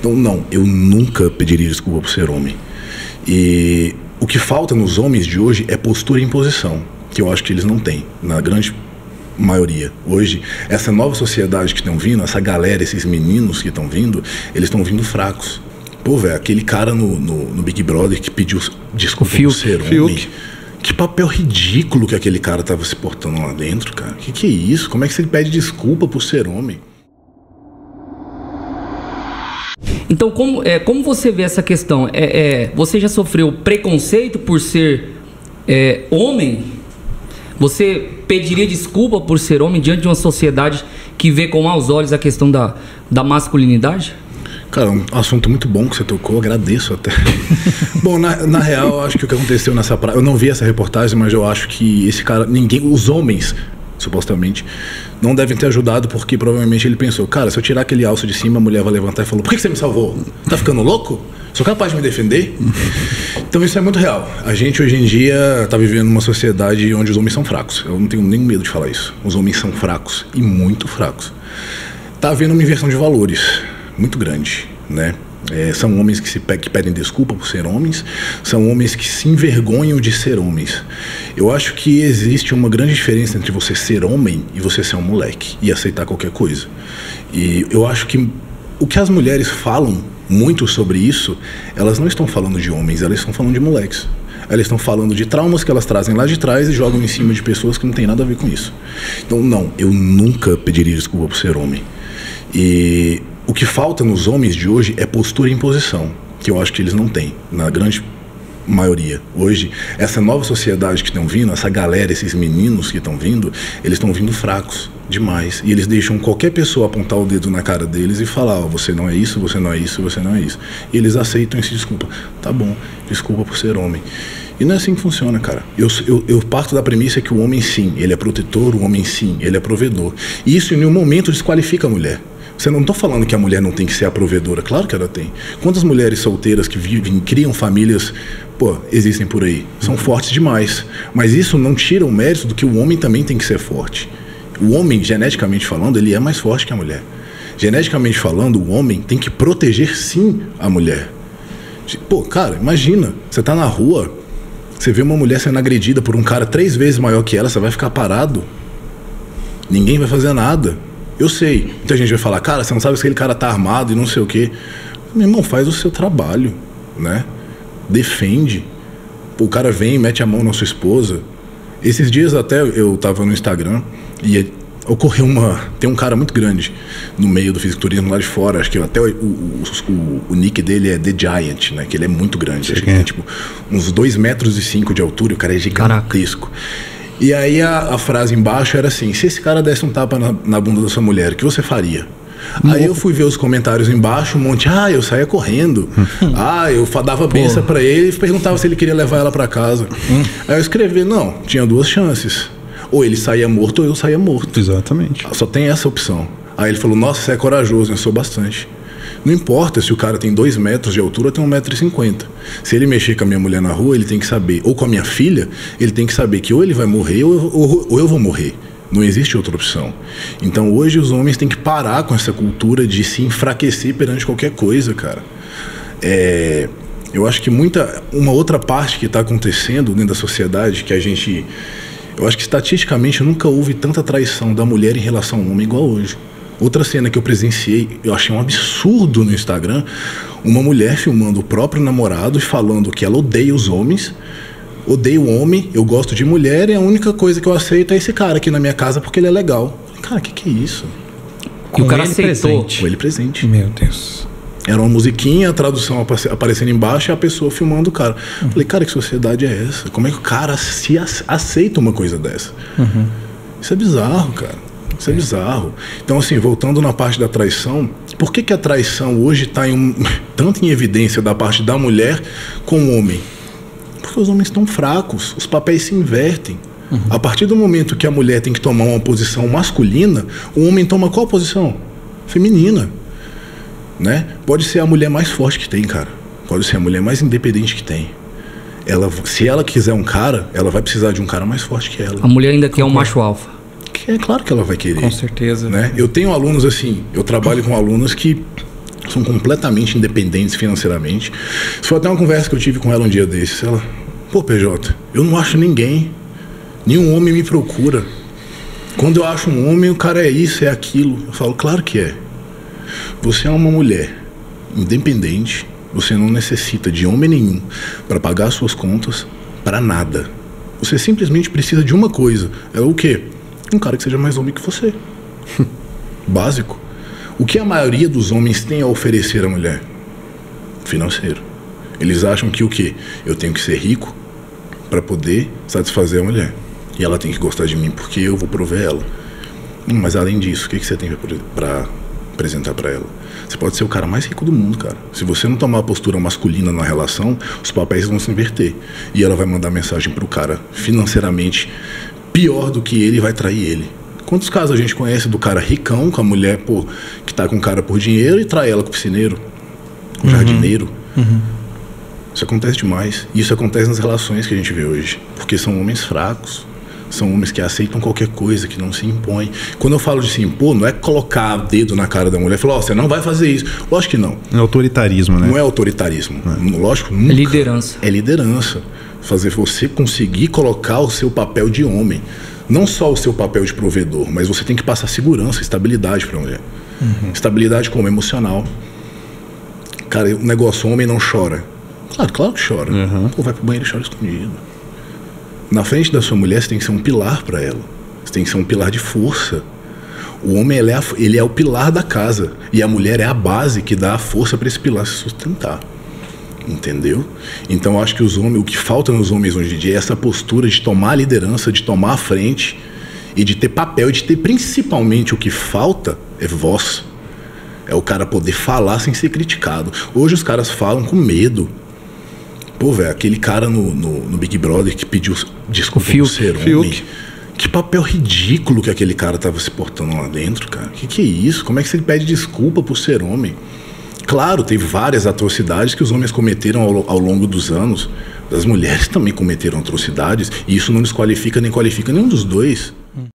Então, não, eu nunca pediria desculpa por ser homem. E o que falta nos homens de hoje é postura e imposição, que eu acho que eles não têm, na grande maioria. Hoje, essa nova sociedade que estão vindo, essa galera, esses meninos que estão vindo, eles estão vindo fracos. Pô, velho, aquele cara no, no, no, Big Brother que pediu desculpa por ser homem. Que papel ridículo que aquele cara tava se portando lá dentro, cara. Que que é isso? Como é que você pede desculpa por ser homem? Então, como, é, como você vê essa questão? É, é você já sofreu preconceito por ser é, homem? Você pediria desculpa por ser homem diante de uma sociedade que vê com maus olhos a questão da, da masculinidade? Cara, um assunto muito bom que você tocou, agradeço até. bom, na, na real, acho que o que aconteceu nessa praia. Eu não vi essa reportagem, mas eu acho que esse cara, ninguém, os homens, supostamente, não devem ter ajudado porque provavelmente ele pensou: cara, se eu tirar aquele alço de cima, a mulher vai levantar e falou: por que você me salvou? Tá ficando louco? Sou capaz de me defender? então isso é muito real. A gente hoje em dia está vivendo uma sociedade onde os homens são fracos. Eu não tenho nem medo de falar isso. Os homens são fracos e muito fracos. Tá havendo uma inversão de valores muito grande, né? É, são homens que, se, que pedem desculpa por ser homens, são homens que se envergonham de ser homens. Eu acho que existe uma grande diferença entre você ser homem e você ser um moleque e aceitar qualquer coisa. E eu acho que o que as mulheres falam muito sobre isso, elas não estão falando de homens, elas estão falando de moleques. Elas estão falando de traumas que elas trazem lá de trás e jogam em cima de pessoas que não tem nada a ver com isso. Então, não, eu nunca pediria desculpa por ser homem. E o que falta nos homens de hoje é postura e imposição, que eu acho que eles não têm, na grande maioria. Hoje, essa nova sociedade que estão vindo, essa galera, esses meninos que estão vindo, eles estão vindo fracos demais. E eles deixam qualquer pessoa apontar o dedo na cara deles e falar: oh, você não é isso, você não é isso, você não é isso. E eles aceitam esse desculpa. Tá bom, desculpa por ser homem. E não é assim que funciona, cara. Eu, eu, eu, parto da premissa que o homem, sim, ele é protetor, o homem, sim, ele é provedor. E isso, em nenhum momento, desqualifica a mulher. Você não estou falando que a mulher não tem que ser a provedora, claro que ela tem. Quantas mulheres solteiras que vivem, criam famílias, pô, existem por aí? São fortes demais. Mas isso não tira o mérito do que o homem também tem que ser forte. O homem, geneticamente falando, ele é mais forte que a mulher. Geneticamente falando, o homem tem que proteger sim a mulher. Pô, cara, imagina, você tá na rua, você vê uma mulher sendo agredida por um cara três vezes maior que ela, você vai ficar parado. Ninguém vai fazer nada. Eu sei. Muita gente vai falar, cara, você não sabe se aquele cara tá armado e não sei o quê. Meu irmão, faz o seu trabalho, né? Defende. O cara vem e mete a mão na sua esposa. Esses dias até eu tava no Instagram e ocorreu uma. Tem um cara muito grande no meio do fisiculturismo lá de fora. Acho que até o, o, o, o nick dele é The Giant, né? Que ele é muito grande. Acho que tem tipo uns 2 metros e 5 de altura. O cara é gigantesco. Caraca. E aí a, a, frase embaixo era assim: se esse cara desse um tapa na, na bunda da sua mulher, o que você faria? Aí eu fui ver os comentários embaixo, um monte, ah, eu saía correndo. ah, eu dava benção para ele e perguntava se ele queria levar ela para casa. Hum. Aí eu escrevi, não, tinha duas chances. Ou ele saía morto ou eu saía morto. Exatamente. Só tem essa opção. Aí ele falou, nossa, você é corajoso, eu sou bastante. Não importa se o cara tem dois metros de altura ou tem um metro e cinquenta. Se ele mexer com a minha mulher na rua, ele tem que saber, ou com a minha filha, ele tem que saber que ou ele vai morrer ou, ou, ou eu vou morrer. Não existe outra opção. Então hoje os homens têm que parar com essa cultura de se enfraquecer perante qualquer coisa, cara. É, eu acho que muita uma outra parte que está acontecendo dentro da sociedade que a gente eu acho que estatisticamente nunca houve tanta traição da mulher em relação ao homem igual hoje. Outra cena que eu presenciei, eu achei um absurdo no Instagram, uma mulher filmando o próprio namorado e falando que ela odeia os homens, odeio homem, eu gosto de mulher e a única coisa que eu aceito é esse cara aqui na minha casa porque ele é legal. Cara, o que, que é isso? Com o cara ele aceitou. Presente. Com ele presente. Meu Deus. Era uma musiquinha, a tradução aparecendo embaixo e a pessoa filmando o cara. Uhum. Falei, cara, que sociedade é essa? Como é que o cara se aceita uma coisa dessa? Uhum. Isso é bizarro, cara. Isso é bizarro. Então, assim, voltando na parte da traição, por que, que a traição hoje está um, tanto em evidência da parte da mulher com o homem? Porque os homens estão fracos, os papéis se invertem. Uhum. A partir do momento que a mulher tem que tomar uma posição masculina, o homem toma qual posição? Feminina. Né? Pode ser a mulher mais forte que tem, cara. Pode ser a mulher mais independente que tem. Ela, se ela quiser um cara, ela vai precisar de um cara mais forte que ela. A mulher ainda quer um macho alfa é claro que ela vai querer. Com certeza. Né? Eu tenho alunos assim, eu trabalho com alunos que são completamente independentes financeiramente. Isso foi até uma conversa que eu tive com ela um dia desses. Ela, pô, PJ, eu não acho ninguém. Nenhum homem me procura. Quando eu acho um homem, o cara é isso, é aquilo. Eu falo, claro que é. Você é uma mulher independente, você não necessita de homem nenhum para pagar suas contas, para nada. Você simplesmente precisa de uma coisa. É o quê? Um cara que seja mais homem que você. Básico. O que a maioria dos homens tem a oferecer à mulher? Financeiro. Eles acham que o quê? Eu tenho que ser rico para poder satisfazer a mulher. E ela tem que gostar de mim porque eu vou prover ela. Hum, mas além disso, o que, que você tem para apresentar para ela? Você pode ser o cara mais rico do mundo, cara. Se você não tomar a postura masculina na relação, os papéis vão se inverter. E ela vai mandar mensagem pro cara financeiramente pior do que ele vai trair ele. Quantos casos a gente conhece do cara ricão com a mulher pô, que tá com o cara por dinheiro e trai ela com o piscineiro, com o uhum. jardineiro? Uhum. Isso acontece demais. E isso acontece nas relações que a gente vê hoje. Porque são homens fracos, são homens que aceitam qualquer coisa, que não se impõem. Quando eu falo de se impor, não é colocar o dedo na cara da mulher e falar, oh, você não vai fazer isso. Lógico que não. É autoritarismo, né? Não é autoritarismo. É. Lógico, nunca. É liderança. É liderança. Fazer você conseguir colocar o seu papel de homem. Não só o seu papel de provedor, mas você tem que passar segurança, estabilidade para a mulher. Uhum. Estabilidade como emocional. Cara, o negócio, homem não chora. Claro, claro que chora. Uhum. Pô, vai pro banheiro e chora escondido na frente da sua mulher, você tem que ser um pilar para ela. Você tem que ser um pilar de força. O homem ele é, a, ele é o pilar da casa e a mulher é a base que dá a força para esse pilar se sustentar. Entendeu? Então eu acho que os homens, o que falta nos homens hoje em dia é essa postura de tomar a liderança, de tomar a frente e de ter papel, de ter principalmente o que falta é voz. É o cara poder falar sem ser criticado. Hoje os caras falam com medo. Pô, velho, aquele cara no, no, no, Big Brother que pediu desculpa por ser homem. Que papel ridículo que aquele cara tava se portando lá dentro, cara. Que que é isso? Como é que você pede desculpa por ser homem? Claro, teve várias atrocidades que os homens cometeram ao, ao longo dos anos. As mulheres também cometeram atrocidades. E isso não desqualifica nem qualifica nenhum dos dois.